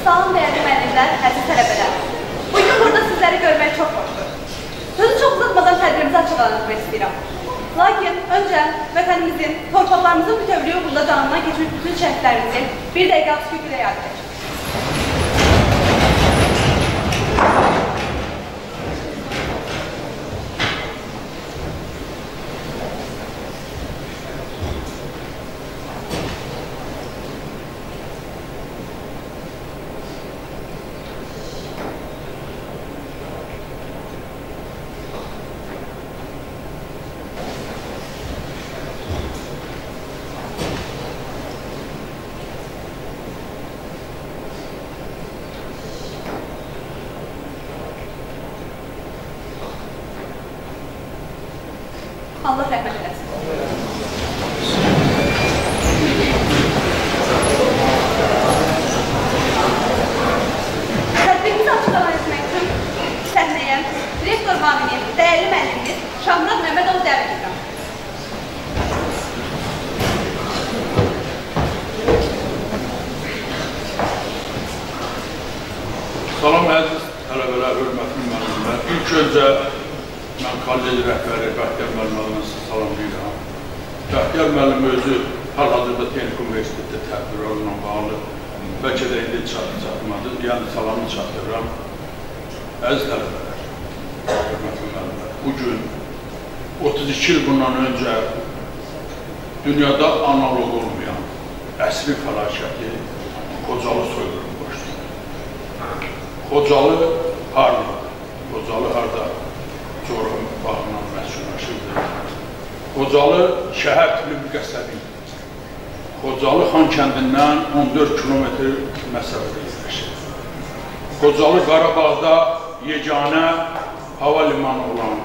Salam dəyərli müəllimlər, əziz tələbələr. Bugün burada sizləri görmək çox xoşdur. Sözü çox uzatmadan tədbirimizi açıqlamaq istəyirəm. Lakin öncə vətənimizin, torpaqlarımızın bütövlüyü uğrunda canından keçmiş bütün şəhidlərimizi bir dəqiqə sükut ilə yad. Allah rəhmət eləsin. Tədbirimizi açıqlama etmək üçün səhnəyə direktor müavini, dəyərli müəllimimiz Şamrad Məmmədovu dəvət edirəm. Salam əziz tələbələr, hörmətli müəllimlər. İlk öncə mən kollec rəhbəri Bəhtiyar müəllimə salamlayıram. Bəhtiyar müəllim özü hal-hazırda Texnik Universitetdə tədbir olunma bağlı bəlkə də indi çatmadı, yəni salamını çatdırıram. Əziz tələbələr, hörmətli müəllimlər, bugün 32 il bundan öncə dünyada analog olmayan əsri fəlakəti Qocalı soyqırımı başlayır. Xocalı harda? Xocalı harda? Coğrafi baxımdan məşhurlaşırdı. Xocalı şəhər tipli bir qəsəbi. Xocalı Xan kəndindən 14 kilometr məsafədə yerləşir. Xocalı Qarabağda yeganə hava limanı olan,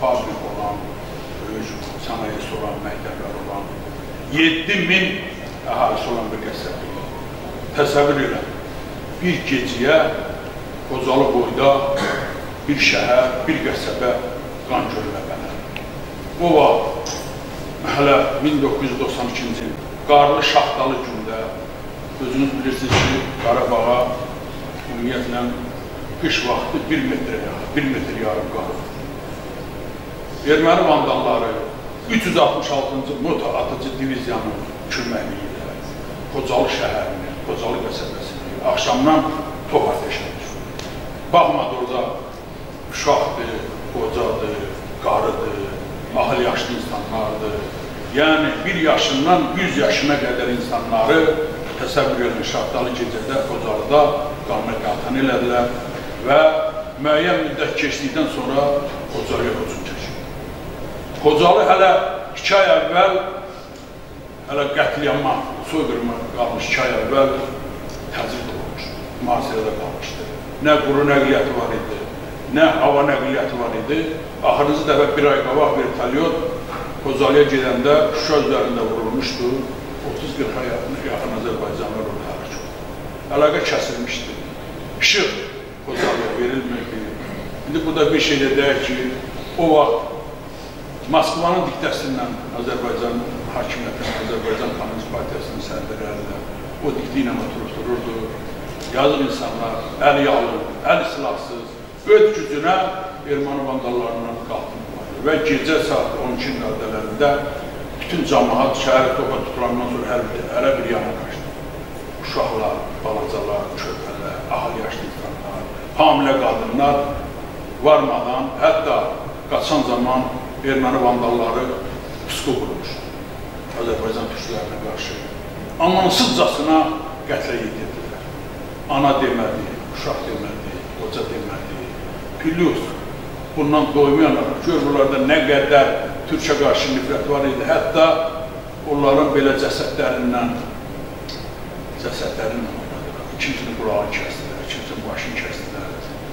fabrik olan, böyük sənayesi olan, məktəblər olan, 7 min əhalisi olan bir qəsəbi. Təsəvvür elə, bir gecəyə Qocalı boyda bir şəhər, bir qəsəbə qan gölünə bənər. O vaxt, hələ 1992-ci il, qarlı şaxtalı gündə, özünüz bilirsiniz ki, Qarabağa ümumiyyətlə qış vaxtı 1 metr, 1 metr yarım qarı. Erməni vandalları 366-cı moto atıcı diviziyanın köməkliyi ilə Qocalı şəhərini, Qocalı qəsəbəsini axşamdan top ateşə düşür. Baxmadı orada uşaqdır, qocadır, qarıdır, ahıl yaşlı insanlardır. Yəni, bir yaşından 100 yaşına qədər insanları təsəvvür edin, şahtalı gecədə Qocalıda qanına qatan elədilər və müəyyən müddət keçdikdən sonra Qocalıya hücum çəkir. Qocalı hələ iki ay əvvəl hələ qətliyyama, soyqırma qalmış iki ay əvvəl təzyiq olmuş, mühasirədə qalmışdı. Nə quru nəqliyyatı var idi, nə hava nəqliyyatı var idi. Axırıncı dəfə bir ay qabaq vertolyot Qocalıya gedəndə Şuşa üzərində vurulmuşdu. 30-40 ay yaxın Azərbaycanlar orada həlak oldu. Əlaqə kəsilmişdi. İşıq Qocalıya verilmirdi. İndi burada bir şey də deyək ki, o vaxt Moskvanın diktəsindən Azərbaycan hakimiyyətinin, Azərbaycan Komünist Partiyasının sədrlərlə o dikti ilə oturub dururdu. Yazıq insanlar, əl yalın, əl silahsız, öz gücünə erməni vandallarından qalxdılar. Və gecə saat 12 radələrində bütün cəmaat şəhəri topa tutulandan sonra hər bir, hərə bir yana qaçdı. Uşaqlar, balacalar, körpələr, ahıl yaşlı insanlar, hamilə qadınlar varmadan, hətta qaçan zaman erməni vandalları pusqu qurmuşdu. Azərbaycan türklərinə qarşı amansızcasına qətlə yetirdilər. Ana demədi, uşaq demədi, qoca demədi, pilot bundan doymayanlar, gör bunlarda nə qədər Türkə qarşı nifrət var idi. Hətta onların belə cəsədlərindən cəsədlərindən oynadılar. İkincisini qulağını kəstilər, ikincisini başını kəstilər.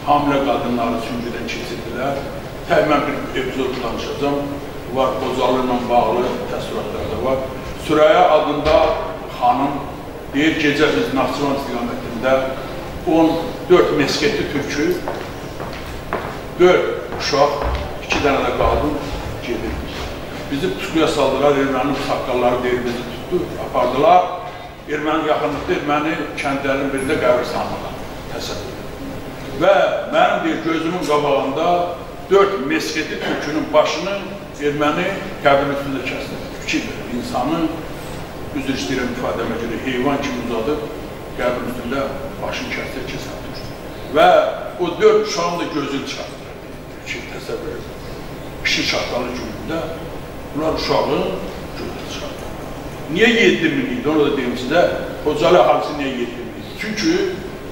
Hamilə qadınları süngüdən keçirdilər. Təğmən bir epizod danışacağım. Var, Qocalı ilə bağlı təsviratlar da var. Sürəya adında xanım deyir, gecə biz Naxçıvan istiqamətində 14 mesketli türkü, 4 uşaq, 2 dənə də qadın gedirdik. Bizi puskuya saldılar, ermənin saqqalları deyir, bizi tutdu, apardılar erməni yaxınlıqda erməni kəndlərinin birində qəbirstanlığa təsəvvür. Və mənim deyir, gözümün qabağında dörd mesketi türkünün başını erməni qəbrin üstündə kəsdi. Fikirdir, insanı, üzr istəyirəm ifadəmə görə, heyvan kimi uzadıb qəbrin üstündə başını kəsdi, kəsən durdu. Və o dörd uşağın da gözünü çıxartdı. Kişi şahtalı günündə bunlar uşağın gözünü çıxartdı. Niyə 7 min idi? Onu da deyim sizə. Xocalı əhalisi niyə 7 min idi? Çünki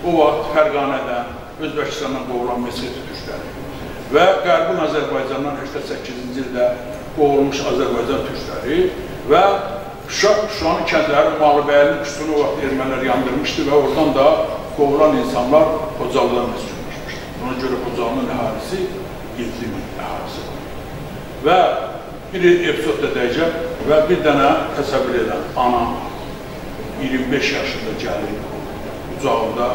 o vaxt Fərqanədən, Özbəkistandan qovulan Mesihli türkləri və Qərbin Azərbaycandan 88-ci ildə qovulmuş Azərbaycan türkləri və Şuşa, Şuşanın kəndləri Malıbəyənin küsünü o vaxt ermənilər yandırmışdı və oradan da qovulan insanlar Xocalıdan məskunlaşmışdı. Ona görə Xocalının əhalisi 7 min əhalisi var. Və bir epizodda deyəcəm və bir dənə təsəvvür edən ana 25 yaşında gəlir, ucağında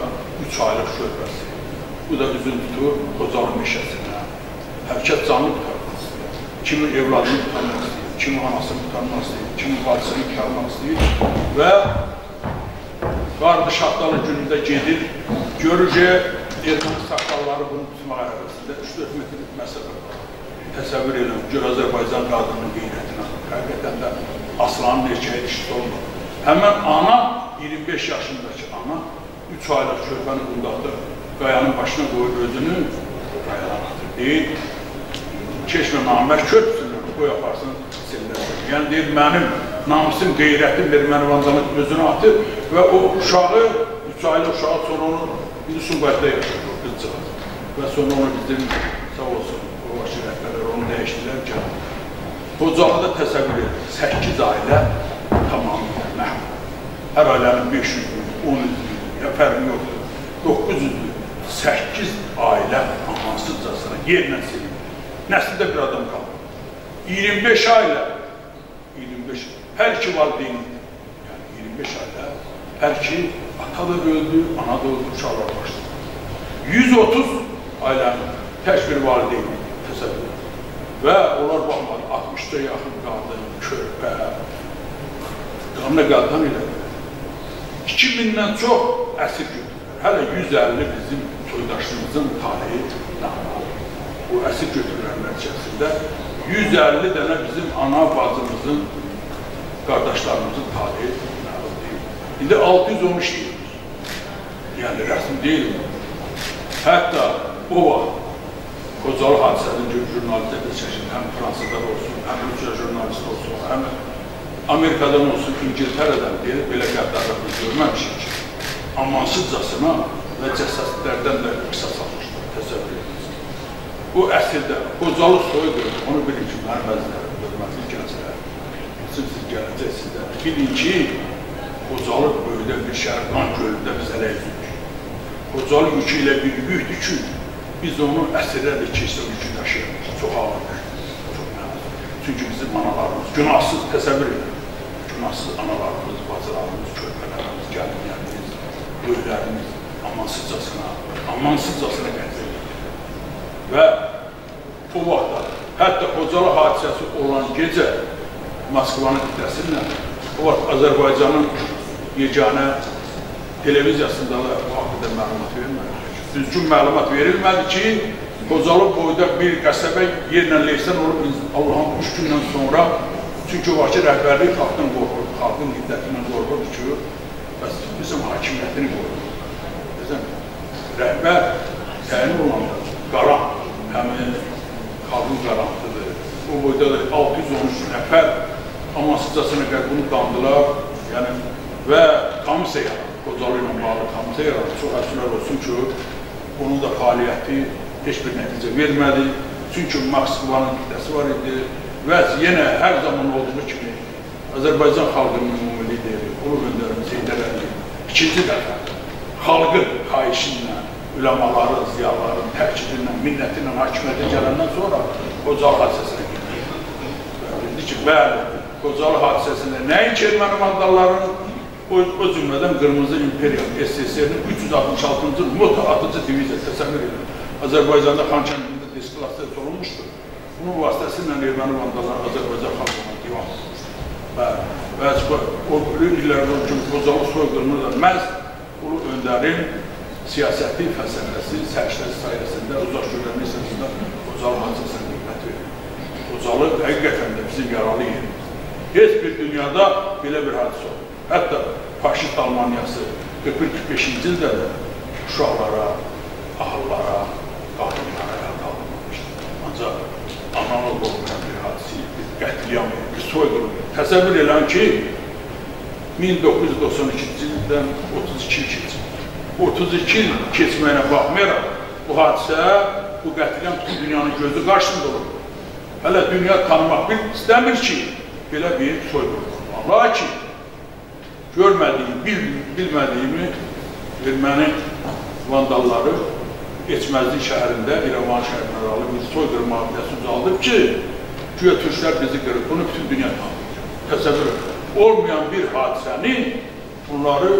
3 aylıq şöhbəsi. Bu da üzün tutur Xocalı meşəsinə. Hərkət canlı tutarmaq istəyir. Kimi evladını tutarmaq istəyir, kimi anasını tutarmaq istəyir, kimi bacısını tutarmaq istəyir və qardı şahtalı günündə gedir, görür ki, erməni saqqalları bunu tutmaq ərəbəsində 3-4 metrlik məsələ var. Təsəvvür edin, gör Azərbaycan qadının qeyrətinə, həqiqətən də aslanın erkəyi dişisi olmur. Həmən ana, 25 yaşındakı ana, 3 aylıq körpəni qundaqdır, qayanın başına qoyur özünü, qayadan atır. Deyil, keşmə namər körpüsünü qoy aparsın, sildirsin. Yəni deyir, mənim namusim, qeyrətim bir mənvancanın özünü atır və o uşağı, 3 aylıq uşağı sonra onu bir Sumqayda yaşır, o qızcığa. Və sonra onu bizim, sağ olsun, gəldi. Qocalıda təsəvvür edir, 8 ailə tamamilə məhv. Hər ailənin 500 min, 10 min, ya fərqi yoxdur. 900 min, 8 ailə amansızcasına yerlə silinir. Nəsildə bir adam qalır. 25 ailə, 25, hər iki valideyn, yəni 25 ailə, hər iki ata da öldü, ana da öldü, uşaqlar başladı. 130 ailənin tək bir valideyn təsəvvür. Və onlar baxmadı, 60-da yaxın qadın, körpə, qanına qadın ilə 2000-dən çox əsir götürürlər. Hələ 150 bizim soydaşlığımızın tarihi dağlar. Bu əsir götürülənlər içərisində 150 dənə bizim ana bacımızın, qardaşlarımızın tarihi dağlar deyil. İndi 613 deyilir. Yəni rəsmi deyil. Hətta o vaxt Qocalı hadisənin jurnalistlərdə çəkin, həm Fransada olsun, həm Rusiya jurnalist olsun, həm Amerikadan olsun, İngiltərədən deyir, belə qəddarlar biz görməmişik ki, amansızcasına və cəsətlərdən də qısa salmışlar, təsəvvür edirsiniz. Bu əsildə Qocalı soyudur, onu bilin ki, mənim əzlərəm, hörmətli gənclər, siz gələcəksiniz də, bilin ki, Qocalı böyüdə bir şəhər, qan gölündə biz ələ üzürük. Qocalı yükü ilə bir yükdür ki, biz onu əsrlərlə keçsə yükü daşıyırıq, çox ağırdır, çox mənasız. Çünki bizim analarımız, günahsız təsəvvür edir, günahsız analarımız, bacılarımız, körpələrimiz, gəlinlərimiz, böyüklərimiz amansızcasına, amansızcasına qətl edir. Və bu vaxtda, hətta Xocalı hadisəsi olan gecə Moskvanın qitəsində, o vaxt Azərbaycanın yeganə televiziyasında da bu haqqında məlumat vermədi düzgün məlumat verilmədi ki, Qocalı boyda bir qəsəbə yerlə leysən olub Allahın üç gündən sonra çünki vaki rəhbərlik xalqdan qorxur, xalqın hiddətindən qorxurdu ki, bəs bizim hakimiyyətini qorxur. Bizim rəhbər təyin olanda qaran, həmin xalqın qarantıdır. O boyda da 613 nəfər amansızcasına bunu qandılar, yəni və komisya yarandı, Qocalı ilə bağlı komisya yarandı. Çox əfsürlər olsun ki, onun da fəaliyyəti heç bir nəticə vermədi. Çünki Moskvanın qitəsi var idi və yenə hər zaman olduğu kimi Azərbaycan xalqının ümumi lideri, ulu öndərimiz Heydər Əliyev ikinci dəfə xalqın xahişi ilə, üləmaların, ziyaların təkidi minnəti ilə hakimiyyətə gələndən sonra Qocalı hadisəsinə gedir. Dedi ki, bəli, Qocalı hadisəsində nəinki erməni vandalların o, o cümlədən Qırmızı İmperiya SSR-nin 366-cı Mota adıcı diviziya təsəvvür edin. Azərbaycanda Xankəndində disklasiyası olunmuşdur. Bunun vasitəsilə erməni vandalları Azərbaycan xalqına divan. Bəli. Bəs bu o illərdə o kimi Xocalı soyqırımı da məhz Ulu Öndərin siyasəti, fəlsəfəsi, səriştəsi sayəsində uzaq görən məsələsində Xocalı hadisəsinə qiymət verir. Xocalı həqiqətən də bizim yaralı yerimiz. Heç bir dünyada belə bir hadisə olmur. Hətta faşist Almaniyası 41-45-ci ildə də uşaqlara, ahıllara, qadınlara əl qaldırmamışdır. Ancaq analog olmayan bir hadisə, bir qətliam, bir soyqırım. Təsəvvür elən ki, 1992-ci ildən 32 il keçir. 32 il keçməyinə baxmayaraq bu hadisə, bu qətliam bütün dünyanın gözü qarşısında olur. Hələ dünya tanımaq istəmir ki, belə bir soyqırım. Lakin görmədiyim, bil, bilmədiyimi erməni vandalları Keçməzlik şəhərində, İrəvan şəhərindən aralı bir soyqırım abidəsi uzaldıb ki, güya türklər bizi qırıb, bunu bütün dünya tanıyır. Təsəvvür olmayan bir hadisəni bunları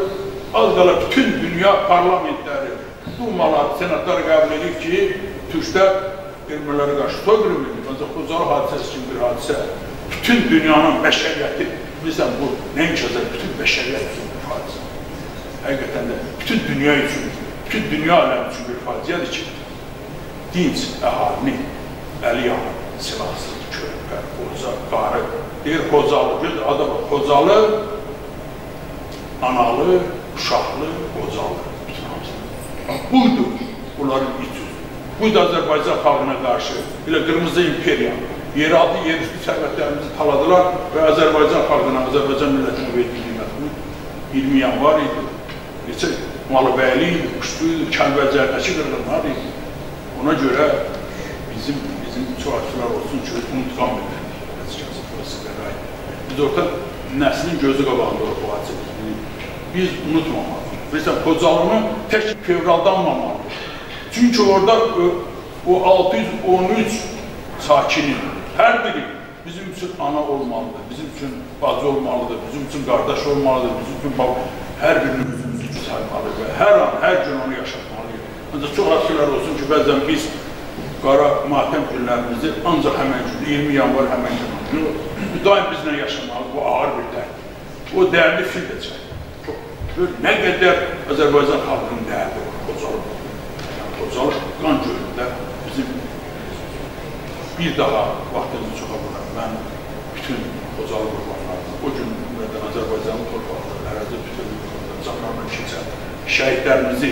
az qala bütün dünya parlamentləri, dumalar, senatlar qəbul edir ki, türklər ermənilərə qarşı soyqırım edir. Ancaq Xocalı hadisəsi kimi bir hadisə bütün dünyanın bəşəriyyəti, bilirsən bu nəinki azər, bütün bəşəriyyət üçün bir hadisə. Həqiqətən də bütün dünya üçün bütün dünya aləmi üçün bir faciədir ki, dinc əhalini əli yanır, silahsız, körpə, qoca, qarı, deyir qocalı, göz adam, qocalı, analı, uşaqlı, qocalı, bütün hamısı. Buydu. Bunların içi. Buydu Azərbaycan xalqına qarşı, elə qırmızı imperiya, yeraltı, yerüstü sərvətlərimizi taladılar və Azərbaycan xalqına, Azərbaycan millətinə verdiyi qiymətini 20 yanvar idi. Neçə Malıbəyli idi, Quşlu idi, Kəlbəcərdəki qırğınlar idi. Ona görə bizim bizim çoxlar olsun ki, unutqan bilmədik. Biz orta nəslin gözü qabağında olub hadisə. Biz unutmamalıyıq. Mesela Kocalını tək fevraldan almamalıyıq. Çünki orada o 613 sakinin hər biri bizim üçün ana olmalıdır, bizim üçün bacı olmalıdır, bizim üçün qardaş olmalıdır, bizim üçün hər birini özümüz üçün saymalı və hər an, hər gün onu yaşatmalıyıq. Ancaq çox əsrlər olsun ki, bəzən biz qara matəm günlərimizi ancaq həmən gün, 20 yanvar həmən gün, daim bizlə yaşamalı, bu ağır bir dərd. O dərdi fil gör, nə qədər Azərbaycan xalqının dərdi var, Qocalı. Yəni, Qocalı qan gölündə bizim bir daha vaxtımızı çoxa bura. Mən bütün Qocalı qurbanlarını, o gün Azərbaycanın torpaqları, ərazi bütün canlarla keçən şəhidlərimizi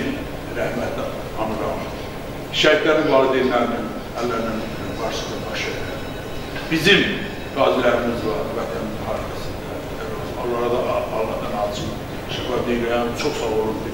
rəhmətlə anıram. Şəhidlərin valideynlərinin əllərinin qarşısında başı. Bizim qazilərimiz var vətən müharibəsində. Onlara da Allahdan acım şəfa deyirəm. Çox sağ olun.